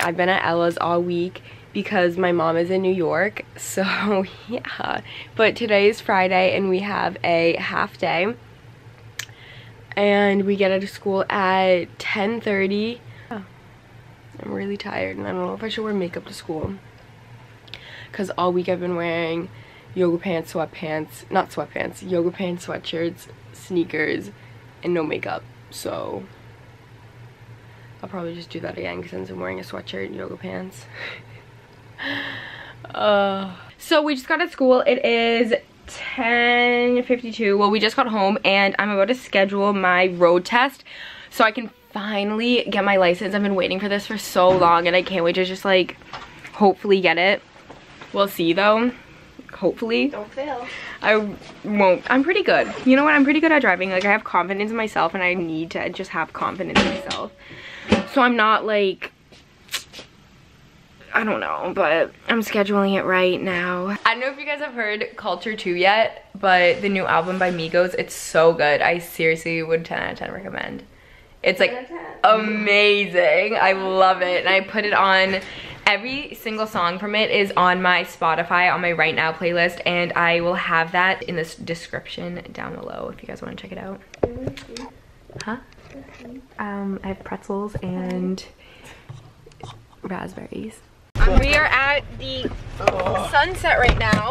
I've been at Ella's all week because my mom is in New York. So yeah, but today is Friday and we have a half day. And we get out of school at 10.30. I'm really tired and I don't know if I should wear makeup to school. Because all week I've been wearing yoga pants, sweatpants, not sweatpants, yoga pants, sweatshirts, sneakers, and no makeup. So I'll probably just do that again since I'm wearing a sweatshirt and yoga pants. uh, so we just got at school. It is 10.52. Well, we just got home and I'm about to schedule my road test so I can finally get my license. I've been waiting for this for so long and I can't wait to just like hopefully get it. We'll see though. Hopefully. Don't fail. I won't. I'm pretty good. You know what? I'm pretty good at driving. Like I have confidence in myself and I need to just have confidence in myself. So I'm not like, I don't know, but I'm scheduling it right now. I don't know if you guys have heard Culture 2 yet, but the new album by Migos, it's so good. I seriously would 10 out of 10 recommend. It's like amazing. I love it. And I put it on, every single song from it is on my Spotify, on my Right Now playlist. And I will have that in the description down below if you guys want to check it out. Huh? Um, I have pretzels and raspberries. we are at the sunset right now.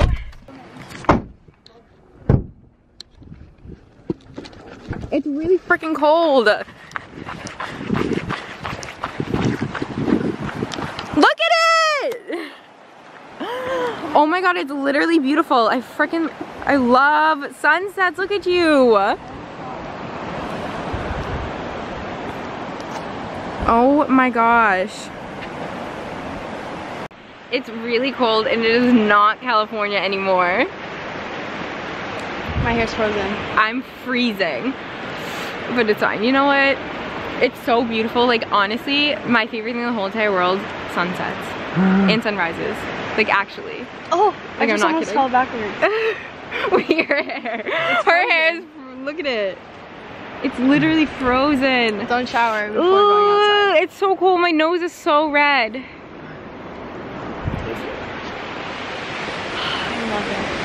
It's really freaking cold. Look at it! Oh my god, it's literally beautiful. I freaking, I love sunsets. Look at you. Oh my gosh. It's really cold and it is not California anymore. My hair's frozen. I'm freezing. But it's fine. You know what? It's so beautiful. Like honestly, my favorite thing in the whole entire world, sunsets and sunrises. Like actually. Oh, Like, I I'm just not almost kidding. fell backwards. With your hair. It's Her hair is, look at it. It's literally frozen. Don't shower before Ooh, going outside. It's so cold. My nose is so red. I love it.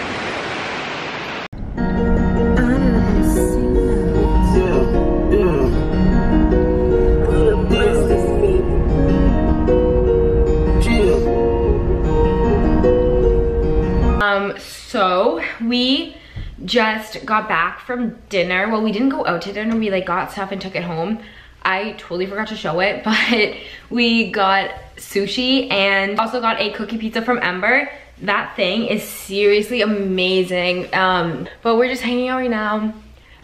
Um, so we just got back from dinner. Well, we didn't go out to dinner. We like got stuff and took it home. I totally forgot to show it, but we got sushi and also got a cookie pizza from Ember. That thing is seriously amazing. Um, but we're just hanging out right now.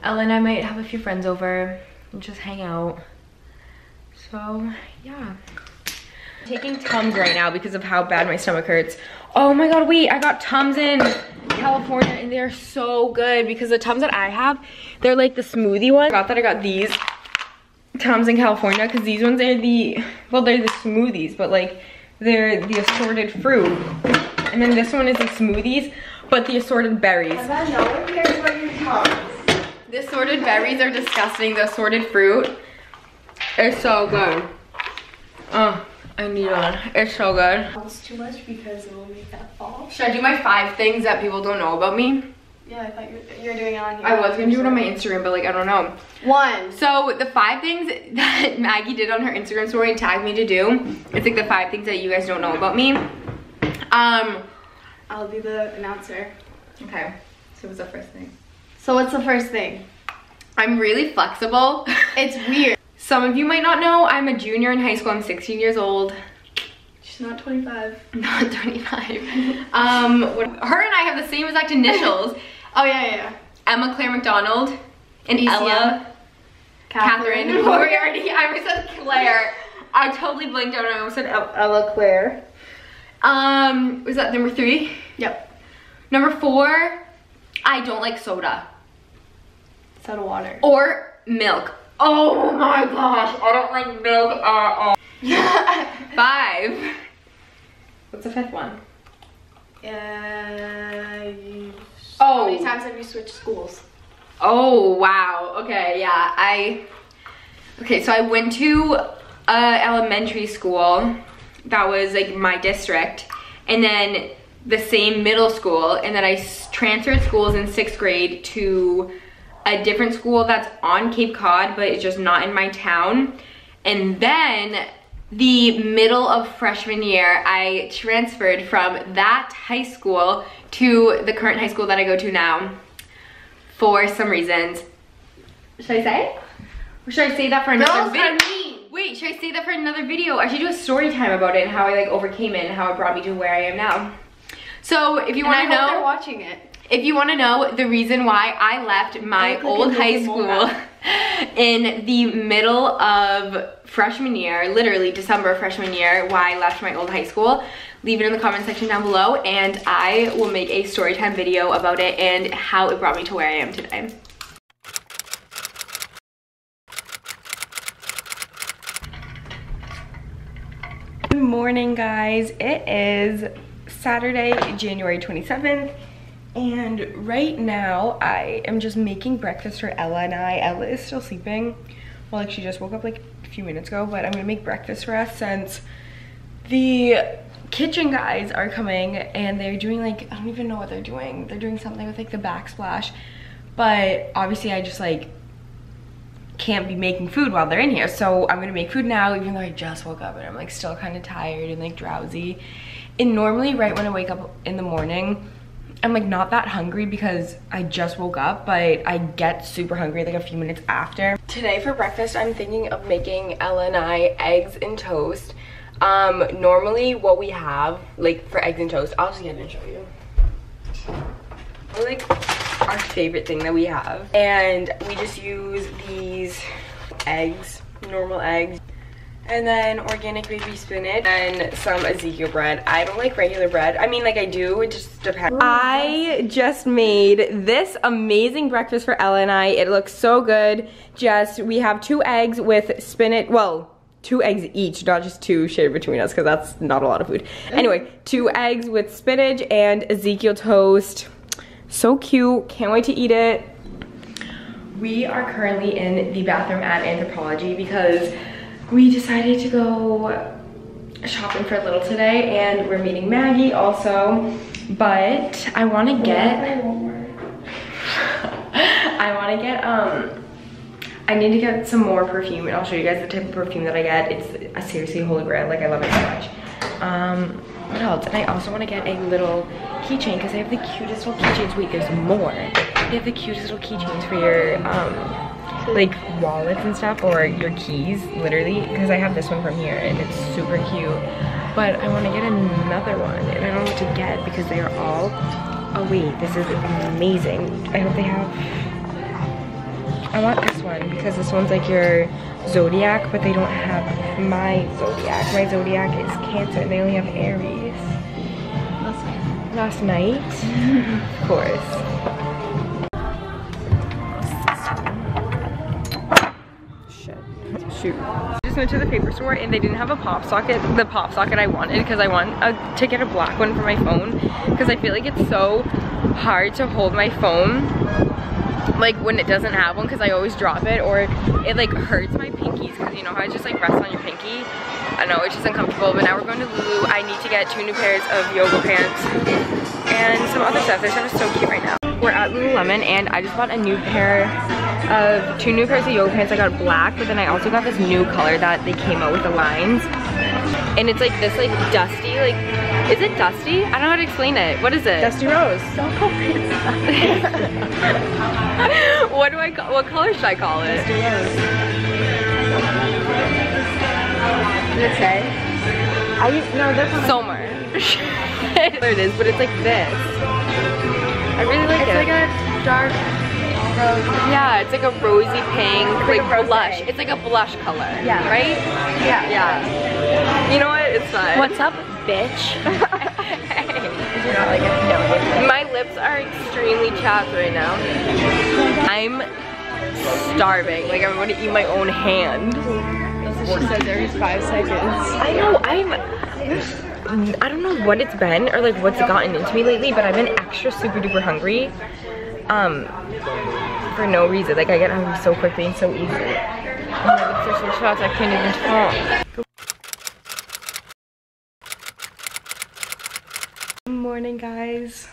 Ella and I might have a few friends over and just hang out. So, yeah. taking Tums right now because of how bad my stomach hurts. Oh my god, wait, I got Tums in California and they're so good because the Tums that I have, they're like the smoothie ones. I forgot that I got these Tums in California because these ones are the, well, they're the smoothies, but like they're the assorted fruit. And then this one is the smoothies, but the assorted berries. no one cares about your tongues. The assorted berries are disgusting. The assorted fruit is so good. Oh, I need one. It's so good. Almost too much because it will make that fall. Should I do my five things that people don't know about me? Yeah, I thought you were, you were doing it on here. I was gonna do it on my Instagram, but like, I don't know. One. So the five things that Maggie did on her Instagram story and tagged me to do, it's like the five things that you guys don't know about me. Um, I'll be the announcer. okay, so what's the first thing? So what's the first thing? I'm really flexible. It's weird. Some of you might not know, I'm a junior in high school. I'm 16 years old. She's not 25. Not 25. um, her and I have the same exact initials. Oh yeah, yeah, yeah. Emma Claire McDonald and. Ella Catherine. We already, I almost said Claire. I totally blanked out and I almost said Ella Claire. Um, was that number three? Yep. Number four, I don't like soda Soda water. or milk. Oh my gosh, I don't like milk at all. Five. What's the fifth one? Uh, Oh. How many times have you switched schools? Oh wow. Okay, yeah. I Okay, so I went to uh, elementary school that was like my district. And then the same middle school. And then I transferred schools in sixth grade to a different school that's on Cape Cod, but it's just not in my town. And then the middle of freshman year, I transferred from that high school to the current high school that I go to now for some reasons. Should I say? Or should I say that for another video? Wait, should I say that for another video? I should do a story time about it and how I like overcame it and how it brought me to where I am now. So if you want to hope they're know, watching it. If you want to know the reason why I left my I look like old high school in the middle of freshman year, literally December freshman year, why I left my old high school, leave it in the comment section down below and I will make a story time video about it and how it brought me to where I am today. Good morning, guys. It is Saturday, January 27th, and right now I am just making breakfast for Ella and I. Ella is still sleeping. Well, like she just woke up like a few minutes ago, but I'm gonna make breakfast for us since the kitchen guys are coming and they're doing like, I don't even know what they're doing. They're doing something with like the backsplash, but obviously I just like can't be making food while they're in here. So I'm gonna make food now, even though I just woke up and I'm like still kind of tired and like drowsy. And normally right when I wake up in the morning, I'm like not that hungry because I just woke up, but I get super hungry like a few minutes after. Today for breakfast, I'm thinking of making Ella and I eggs and toast. Um, normally what we have, like for eggs and toast, I'll just get it and show you. Like our favorite thing that we have. And we just use these eggs, normal eggs, and then organic baby spinach and some Ezekiel bread. I don't like regular bread. I mean, like I do, it just depends. I just made this amazing breakfast for Ella and I. It looks so good. Just, we have two eggs with spinach, well, two eggs each, not just two shared between us because that's not a lot of food. Anyway, two eggs with spinach and Ezekiel toast. So cute, can't wait to eat it. We are currently in the bathroom at Anthropologie because we decided to go shopping for a little today and we're meeting Maggie also. But I wanna get, I wanna get, um, I need to get some more perfume and I'll show you guys the type of perfume that I get. It's a seriously holy grail, like I love it so much. Um, what else? And I also want to get a little keychain because they have the cutest little keychains. Wait, there's more. They have the cutest little keychains for your, um, like wallets and stuff or your keys, literally. Because I have this one from here and it's super cute. But I want to get another one and I don't know what to get because they are all, oh wait, this is amazing. I hope they have I want this one because this one's like your zodiac, but they don't have my zodiac. My zodiac is Cancer and they only have Aries. Last night? of course. Shoot. Just went to the paper store and they didn't have a pop socket, the pop socket I wanted because I want a, to get a black one for my phone because I feel like it's so hard to hold my phone like when it doesn't have one because I always drop it or it like hurts my pinkies because you know how it just like rests on your pinky? I know it's just uncomfortable but now we're going to Lulu. I need to get two new pairs of yoga pants and some other stuff. Their stuff is so cute right now. We're at Lululemon and I just bought a new pair of two new pairs of yoga pants I got black but then I also got this new color that they came out with the lines and it's like this like dusty like is it dusty? I don't know how to explain it. What is it? Dusty Rose. Don't call it what do I call, what color should I call it? Dusty Rose. Did it say? I no, that's not. Sommer. there it is, but it's like this. I really like It's it. like a dark rose. yeah, it's like a rosy pink, like like, a blush. It's like a blush color. Yeah. Right? Yeah. Yeah. You know what? It's fine. What's up, bitch? You're not like a no. My lips are extremely chapped right now. I'm starving. Like I'm gonna eat my own hand. She said there's five seconds. I know, I'm I don't know what it's been or like what's gotten into me lately, but I've been extra super duper hungry. Um for no reason. Like I get hungry so quickly and so easily. Shots I can't even talk. Good morning guys.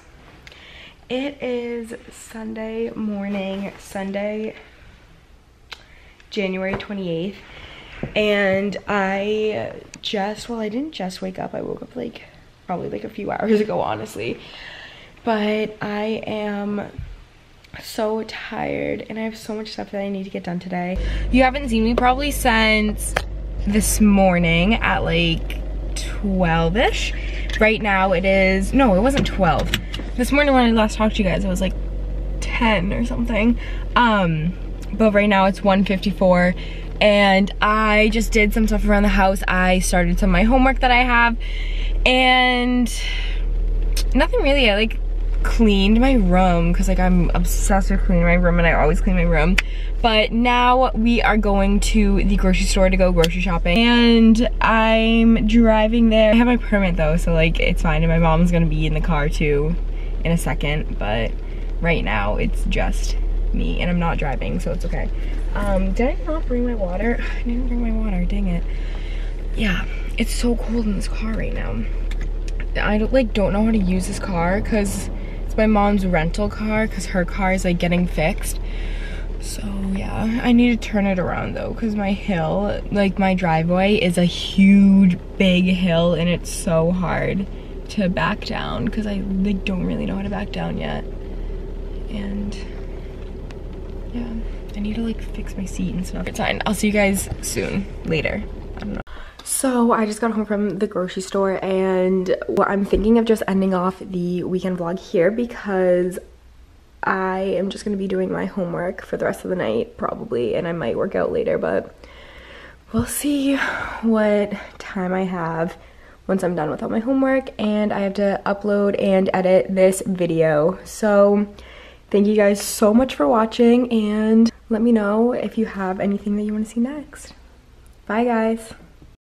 It is Sunday morning, Sunday, January 28th. And I just, well, I didn't just wake up. I woke up like probably like a few hours ago, honestly. But I am so tired and I have so much stuff that I need to get done today. You haven't seen me probably since this morning at like 12ish. Right now it is, no, it wasn't 12. This morning when I last talked to you guys, it was like 10 or something. Um, but right now it's 1.54 and I just did some stuff around the house. I started some of my homework that I have and nothing really. I like cleaned my room because like I'm obsessed with cleaning my room and I always clean my room. But now we are going to the grocery store to go grocery shopping and I'm driving there. I have my permit though, so like it's fine and my mom's gonna be in the car too in a second, but right now it's just me and I'm not driving, so it's okay. Um, did I not bring my water? I didn't bring my water, dang it. Yeah, it's so cold in this car right now. I don't, like don't know how to use this car because my mom's rental car because her car is like getting fixed. So yeah, I need to turn it around though because my hill, like my driveway is a huge big hill and it's so hard to back down because I like don't really know how to back down yet. And yeah, I need to like fix my seat and stuff. It's fine. I'll see you guys soon, later. So I just got home from the grocery store and I'm thinking of just ending off the weekend vlog here because I am just going to be doing my homework for the rest of the night probably and I might work out later but we'll see what time I have once I'm done with all my homework and I have to upload and edit this video. So thank you guys so much for watching and let me know if you have anything that you want to see next. Bye guys.